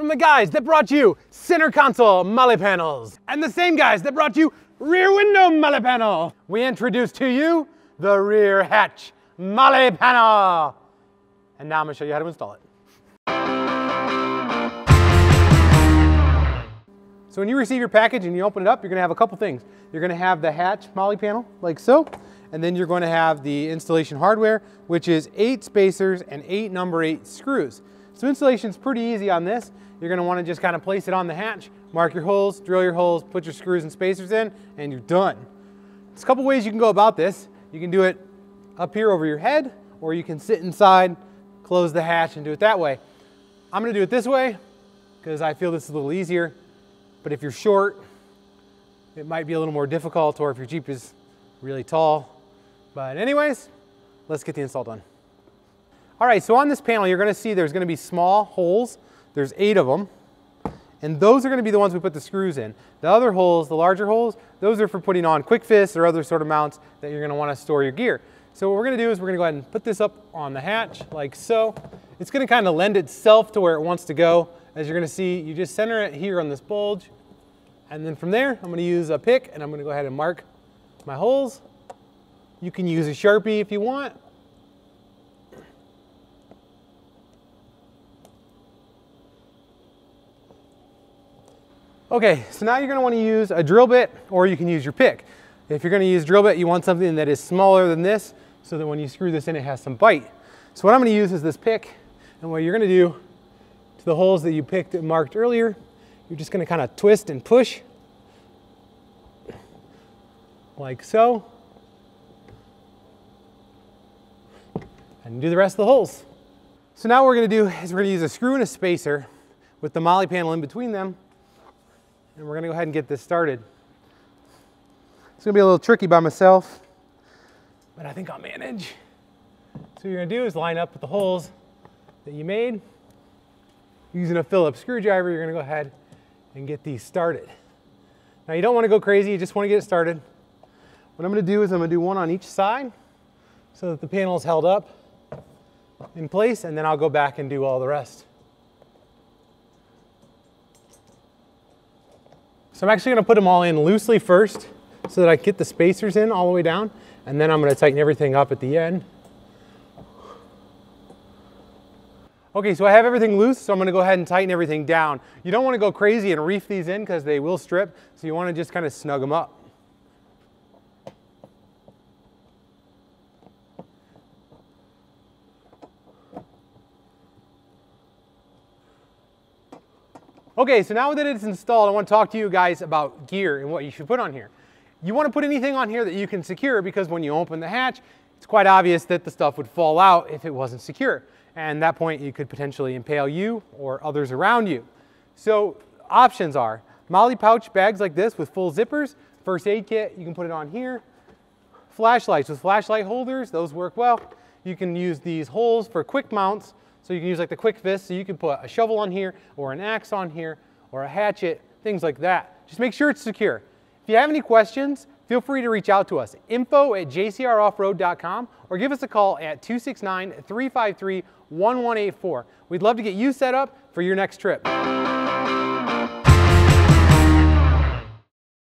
from the guys that brought you center console MOLLE panels and the same guys that brought you rear window MOLLE panel. We introduce to you the rear hatch MOLLE panel. And now I'm gonna show you how to install it. So when you receive your package and you open it up, you're gonna have a couple things. You're gonna have the hatch MOLLE panel, like so, and then you're going to have the installation hardware, which is eight spacers and eight number eight screws. So installation's pretty easy on this. You're gonna wanna just kind of place it on the hatch, mark your holes, drill your holes, put your screws and spacers in, and you're done. There's a couple ways you can go about this. You can do it up here over your head, or you can sit inside, close the hatch, and do it that way. I'm gonna do it this way, because I feel this is a little easier. But if you're short, it might be a little more difficult, or if your Jeep is really tall. But anyways, let's get the install done. All right, so on this panel, you're gonna see there's gonna be small holes. There's eight of them. And those are gonna be the ones we put the screws in. The other holes, the larger holes, those are for putting on quick fists or other sort of mounts that you're gonna wanna store your gear. So what we're gonna do is we're gonna go ahead and put this up on the hatch like so. It's gonna kind of lend itself to where it wants to go. As you're gonna see, you just center it here on this bulge. And then from there, I'm gonna use a pick and I'm gonna go ahead and mark my holes. You can use a Sharpie if you want. Okay, so now you're gonna want to use a drill bit or you can use your pick. If you're gonna use drill bit, you want something that is smaller than this so that when you screw this in, it has some bite. So what I'm gonna use is this pick and what you're gonna do to the holes that you picked and marked earlier, you're just gonna kind of twist and push like so. And do the rest of the holes. So now what we're gonna do is we're gonna use a screw and a spacer with the MOLLE panel in between them and we're gonna go ahead and get this started. It's gonna be a little tricky by myself, but I think I'll manage. So what you're gonna do is line up with the holes that you made. Using a Phillips screwdriver, you're gonna go ahead and get these started. Now you don't wanna go crazy, you just wanna get it started. What I'm gonna do is I'm gonna do one on each side so that the panel is held up in place, and then I'll go back and do all the rest. So I'm actually gonna put them all in loosely first so that I get the spacers in all the way down, and then I'm gonna tighten everything up at the end. Okay, so I have everything loose, so I'm gonna go ahead and tighten everything down. You don't wanna go crazy and reef these in because they will strip, so you wanna just kind of snug them up. Okay, so now that it's installed, I want to talk to you guys about gear and what you should put on here. You want to put anything on here that you can secure because when you open the hatch, it's quite obvious that the stuff would fall out if it wasn't secure. And at that point, you could potentially impale you or others around you. So options are MOLLE pouch bags like this with full zippers, first aid kit, you can put it on here. Flashlights with flashlight holders, those work well. You can use these holes for quick mounts so you can use like the quick fist, so you can put a shovel on here or an axe on here or a hatchet, things like that. Just make sure it's secure. If you have any questions, feel free to reach out to us, info at jcroffroad.com or give us a call at 269-353-1184. We'd love to get you set up for your next trip.